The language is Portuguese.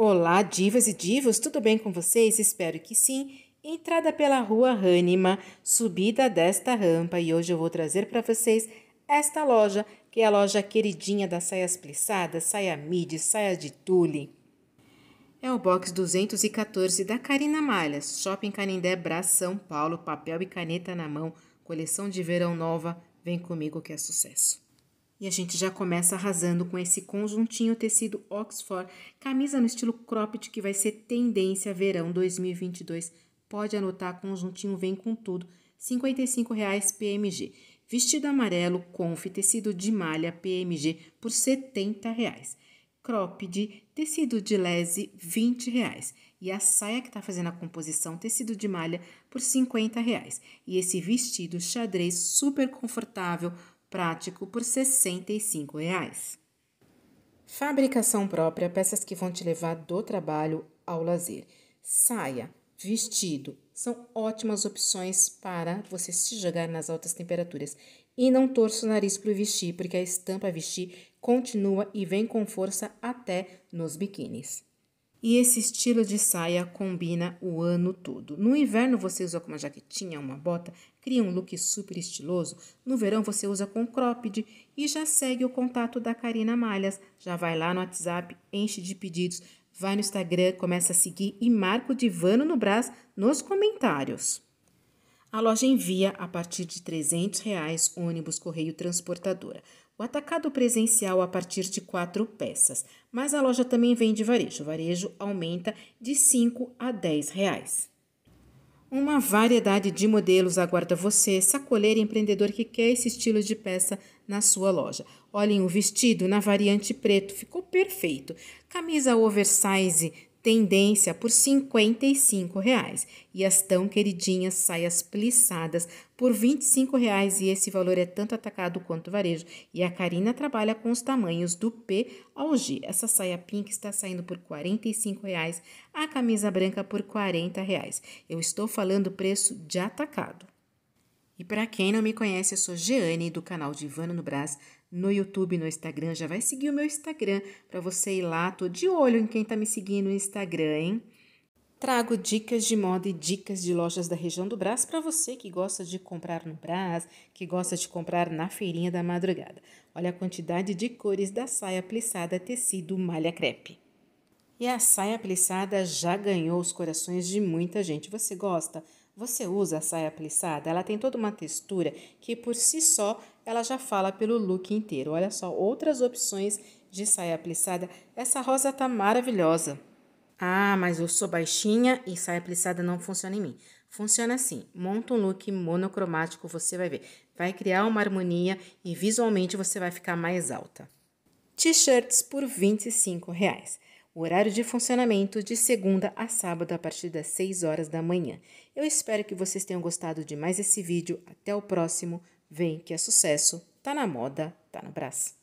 Olá, divas e divos, tudo bem com vocês? Espero que sim. Entrada pela rua Hânima, subida desta rampa e hoje eu vou trazer para vocês esta loja, que é a loja queridinha das saias plissadas, saia midi, saia de tule. É o box 214 da Karina Malhas, Shopping Canindé, Brás, São Paulo, papel e caneta na mão, coleção de verão nova, vem comigo que é sucesso. E a gente já começa arrasando com esse conjuntinho tecido Oxford, camisa no estilo cropped que vai ser tendência verão 2022. Pode anotar, conjuntinho vem com tudo, R$ 55,00 PMG. Vestido amarelo, conf, tecido de malha PMG por R$ 70,00. Cropped, tecido de lese, R$ 20,00. E a saia que está fazendo a composição, tecido de malha, por R$ 50,00. E esse vestido xadrez super confortável, prático por 65 reais. Fabricação própria, peças que vão te levar do trabalho ao lazer. Saia, vestido, são ótimas opções para você se jogar nas altas temperaturas. E não torça o nariz para vestir, porque a estampa vestir continua e vem com força até nos biquínis. E esse estilo de saia combina o ano todo. No inverno você usa com uma jaquetinha, uma bota, cria um look super estiloso. No verão você usa com cropped e já segue o contato da Karina Malhas. Já vai lá no WhatsApp, enche de pedidos, vai no Instagram, começa a seguir e marca o Divano no Brás nos comentários. A loja envia a partir de 300 reais ônibus correio transportadora. O atacado presencial a partir de quatro peças, mas a loja também vende varejo. O varejo aumenta de 5 a 10 reais. Uma variedade de modelos aguarda você, sacoleiro empreendedor que quer esse estilo de peça na sua loja. Olhem o vestido na variante preto, ficou perfeito. Camisa oversize tendência por 55 reais, e as tão queridinhas saias plissadas por 25 reais, e esse valor é tanto atacado quanto varejo. E a Karina trabalha com os tamanhos do P ao G. Essa saia pink está saindo por 45 reais, a camisa branca por 40 reais. Eu estou falando preço de atacado. E para quem não me conhece, eu sou Jeane do canal Divano no Brás no YouTube, no Instagram. Já vai seguir o meu Instagram para você ir lá. Tô de olho em quem tá me seguindo no Instagram, hein? Trago dicas de moda e dicas de lojas da região do Brás para você que gosta de comprar no Brás, que gosta de comprar na feirinha da madrugada. Olha a quantidade de cores da saia plissada tecido malha crepe. E a saia plissada já ganhou os corações de muita gente. Você gosta? Você usa a saia plissada? Ela tem toda uma textura que por si só ela já fala pelo look inteiro. Olha só, outras opções de saia plissada. Essa rosa tá maravilhosa. Ah, mas eu sou baixinha e saia plissada não funciona em mim. Funciona assim: monta um look monocromático, você vai ver. Vai criar uma harmonia e visualmente você vai ficar mais alta. T-shirts por 25 reais. Horário de funcionamento de segunda a sábado a partir das 6 horas da manhã. Eu espero que vocês tenham gostado de mais esse vídeo. Até o próximo. Vem que é sucesso, tá na moda, tá no braço.